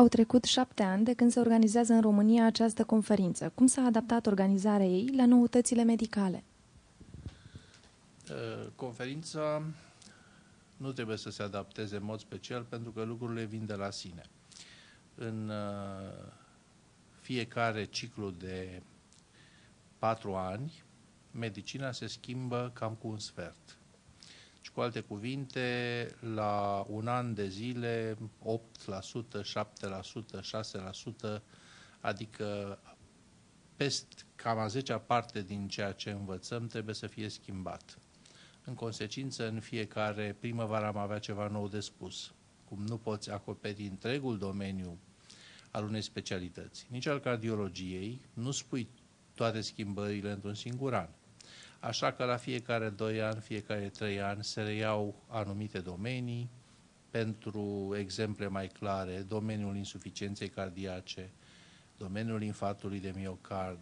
Au trecut șapte ani de când se organizează în România această conferință. Cum s-a adaptat organizarea ei la noutățile medicale? Uh, conferința nu trebuie să se adapteze în mod special pentru că lucrurile vin de la sine. În uh, fiecare ciclu de patru ani, medicina se schimbă cam cu un sfert. Și cu alte cuvinte, la un an de zile, 8%, 7%, 6%, adică peste cam a 10 parte din ceea ce învățăm trebuie să fie schimbat. În consecință, în fiecare primăvară am avea ceva nou de spus. Cum nu poți acoperi întregul domeniu al unei specialități, nici al cardiologiei, nu spui toate schimbările într-un singur an. Așa că la fiecare 2 ani, fiecare 3 ani se reiau anumite domenii, pentru exemple mai clare, domeniul insuficienței cardiace, domeniul infarctului de miocard,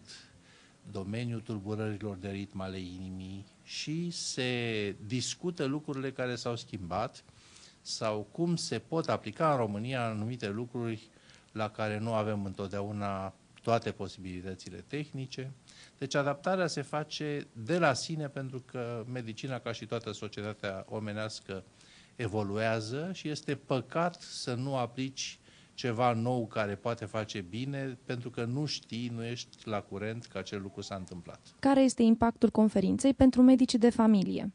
domeniul tulburărilor de ritm ale inimii și se discută lucrurile care s-au schimbat sau cum se pot aplica în România anumite lucruri la care nu avem întotdeauna toate posibilitățile tehnice. Deci adaptarea se face de la sine pentru că medicina, ca și toată societatea omenească, evoluează și este păcat să nu aplici ceva nou care poate face bine, pentru că nu știi, nu ești la curent că acel lucru s-a întâmplat. Care este impactul conferinței pentru medicii de familie?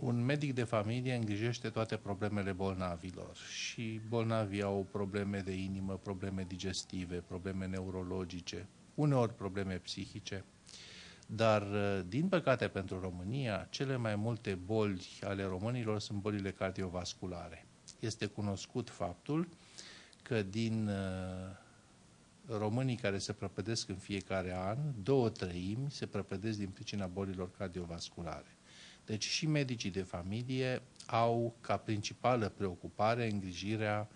Un medic de familie îngrijește toate problemele bolnavilor și bolnavii au probleme de inimă, probleme digestive, probleme neurologice, uneori probleme psihice. Dar, din păcate pentru România, cele mai multe boli ale românilor sunt bolile cardiovasculare este cunoscut faptul că din uh, românii care se prăpădesc în fiecare an, două treimi se prăpădesc din pricina bolilor cardiovasculare. Deci și medicii de familie au ca principală preocupare îngrijirea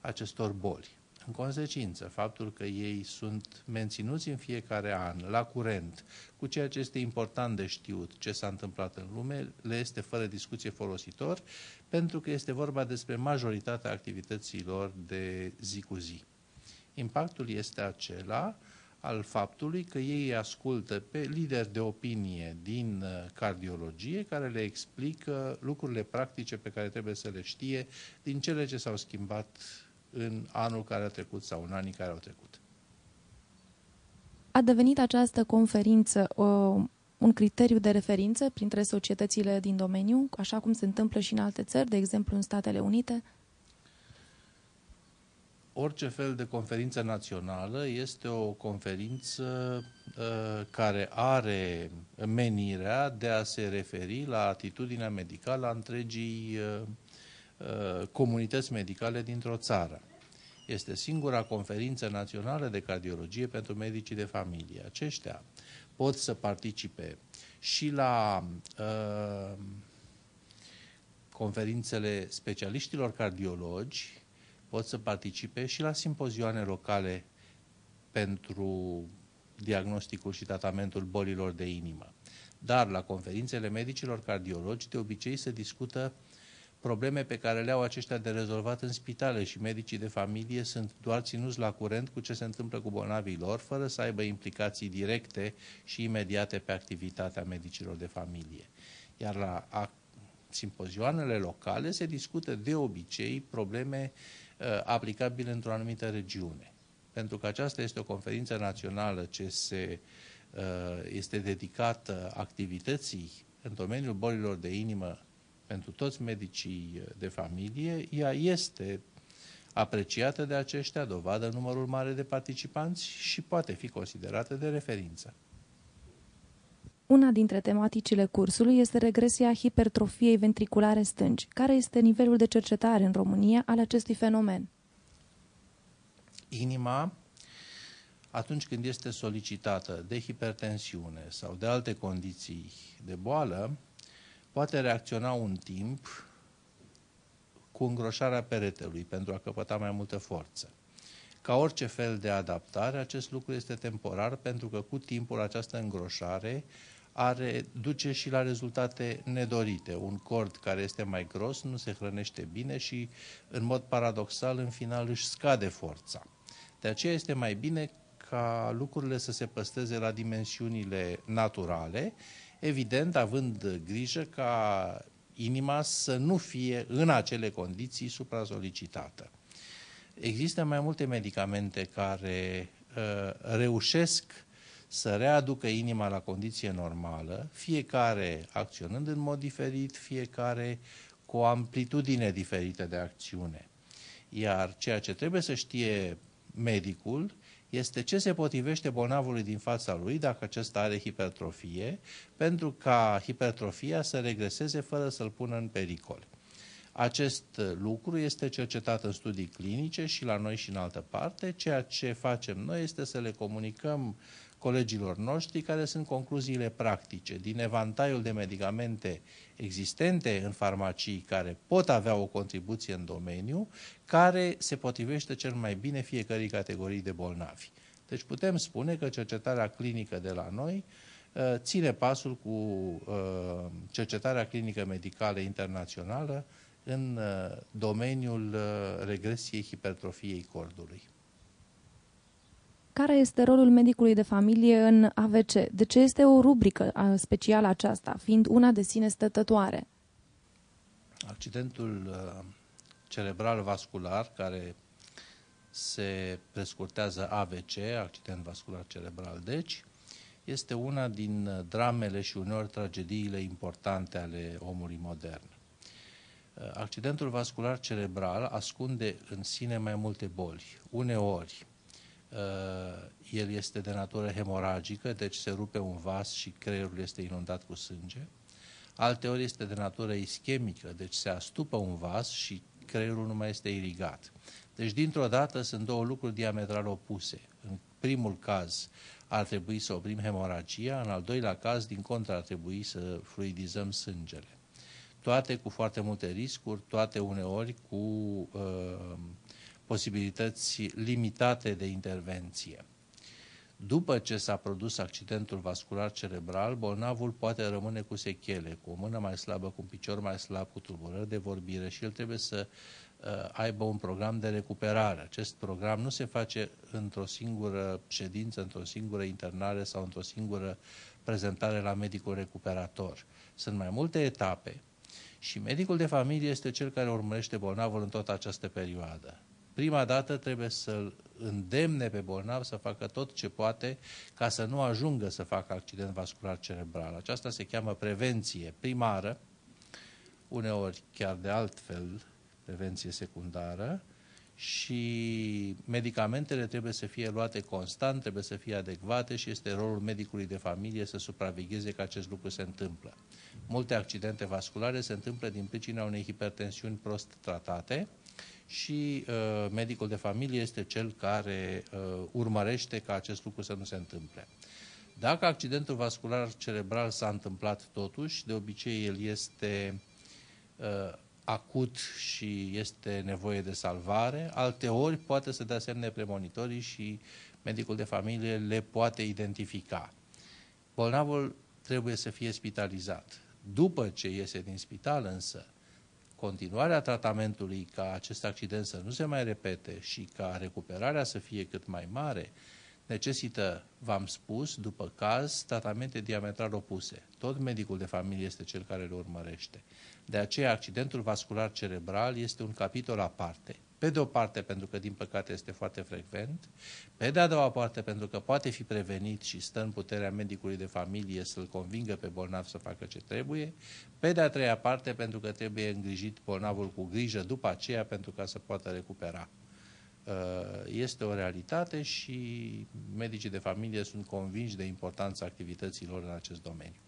acestor boli. În consecință, faptul că ei sunt menținuți în fiecare an la curent cu ceea ce este important de știut, ce s-a întâmplat în lume, le este fără discuție folositor, pentru că este vorba despre majoritatea activităților de zi cu zi. Impactul este acela al faptului că ei ascultă pe lideri de opinie din uh, cardiologie care le explică lucrurile practice pe care trebuie să le știe din cele ce s-au schimbat în anul care a trecut sau în anii care au trecut. A devenit această conferință o, un criteriu de referință printre societățile din domeniu, așa cum se întâmplă și în alte țări, de exemplu în Statele Unite? Orice fel de conferință națională este o conferință uh, care are menirea de a se referi la atitudinea medicală a întregii uh, Uh, comunități medicale dintr-o țară. Este singura conferință națională de cardiologie pentru medicii de familie. Aceștia pot să participe și la uh, conferințele specialiștilor cardiologi, pot să participe și la simpozioane locale pentru diagnosticul și tratamentul bolilor de inimă. Dar la conferințele medicilor cardiologi de obicei se discută probleme pe care le au aceștia de rezolvat în spitale și medicii de familie sunt doar ținuți la curent cu ce se întâmplă cu bolnavii lor, fără să aibă implicații directe și imediate pe activitatea medicilor de familie. Iar la simpozioanele locale se discută de obicei probleme uh, aplicabile într-o anumită regiune. Pentru că aceasta este o conferință națională ce se, uh, este dedicată activității în domeniul bolilor de inimă pentru toți medicii de familie, ea este apreciată de aceștia, dovadă numărul mare de participanți și poate fi considerată de referință. Una dintre tematicile cursului este regresia hipertrofiei ventriculare stângi. Care este nivelul de cercetare în România al acestui fenomen? Inima, atunci când este solicitată de hipertensiune sau de alte condiții de boală, poate reacționa un timp cu îngroșarea peretelui pentru a căpăta mai multă forță. Ca orice fel de adaptare, acest lucru este temporar pentru că cu timpul această îngroșare are, duce și la rezultate nedorite. Un cord care este mai gros nu se hrănește bine și, în mod paradoxal, în final își scade forța. De aceea este mai bine ca lucrurile să se păstreze la dimensiunile naturale, evident având grijă ca inima să nu fie în acele condiții supra-solicitată. Există mai multe medicamente care uh, reușesc să readucă inima la condiție normală, fiecare acționând în mod diferit, fiecare cu o amplitudine diferită de acțiune. Iar ceea ce trebuie să știe medicul este ce se potrivește bolnavului din fața lui dacă acesta are hipertrofie, pentru ca hipertrofia să regreseze fără să-l pună în pericol. Acest lucru este cercetat în studii clinice și la noi și în altă parte. Ceea ce facem noi este să le comunicăm colegilor noștri care sunt concluziile practice din evantaiul de medicamente existente în farmacii care pot avea o contribuție în domeniu, care se potrivește cel mai bine fiecărei categorii de bolnavi. Deci putem spune că cercetarea clinică de la noi uh, ține pasul cu uh, cercetarea clinică medicală internațională în uh, domeniul regresiei hipertrofiei cordului. Care este rolul medicului de familie în AVC? De ce este o rubrică specială aceasta, fiind una de sine stătătoare? Accidentul uh, cerebral vascular, care se prescurtează AVC, accident vascular cerebral, deci, este una din dramele și uneori tragediile importante ale omului modern. Uh, accidentul vascular cerebral ascunde în sine mai multe boli. Uneori, Uh, el este de natură hemoragică, deci se rupe un vas și creierul este inundat cu sânge. Alteori este de natură ischemică, deci se astupă un vas și creierul nu mai este irigat. Deci, dintr-o dată, sunt două lucruri diametral opuse. În primul caz, ar trebui să oprim hemoragia, în al doilea caz, din contră, ar trebui să fluidizăm sângele. Toate cu foarte multe riscuri, toate uneori cu uh, posibilități limitate de intervenție. După ce s-a produs accidentul vascular cerebral, bolnavul poate rămâne cu sechele, cu o mână mai slabă, cu un picior mai slab, cu tulburări de vorbire și el trebuie să uh, aibă un program de recuperare. Acest program nu se face într-o singură ședință, într-o singură internare sau într-o singură prezentare la medicul recuperator. Sunt mai multe etape și medicul de familie este cel care urmărește bolnavul în toată această perioadă prima dată trebuie să-l îndemne pe bolnav să facă tot ce poate ca să nu ajungă să facă accident vascular cerebral. Aceasta se cheamă prevenție primară, uneori chiar de altfel prevenție secundară și medicamentele trebuie să fie luate constant, trebuie să fie adecvate și este rolul medicului de familie să supravegheze că acest lucru se întâmplă. Multe accidente vasculare se întâmplă din pricina unei hipertensiuni prost tratate, și uh, medicul de familie este cel care uh, urmărește ca acest lucru să nu se întâmple. Dacă accidentul vascular cerebral s-a întâmplat totuși, de obicei el este uh, acut și este nevoie de salvare, alteori poate să dea semne premonitorii și medicul de familie le poate identifica. Bolnavul trebuie să fie spitalizat. După ce iese din spital însă, continuarea tratamentului ca acest accident să nu se mai repete și ca recuperarea să fie cât mai mare, necesită, v-am spus, după caz, tratamente diametral opuse. Tot medicul de familie este cel care le urmărește. De aceea, accidentul vascular cerebral este un capitol aparte. Pe de o parte, pentru că, din păcate, este foarte frecvent, pe de a doua parte, pentru că poate fi prevenit și stă în puterea medicului de familie să-l convingă pe bolnav să facă ce trebuie, pe de a treia parte, pentru că trebuie îngrijit bolnavul cu grijă după aceea pentru ca să poată recupera. Uh, este o realitate și medicii de familie sunt convinși de importanța activităților în acest domeniu.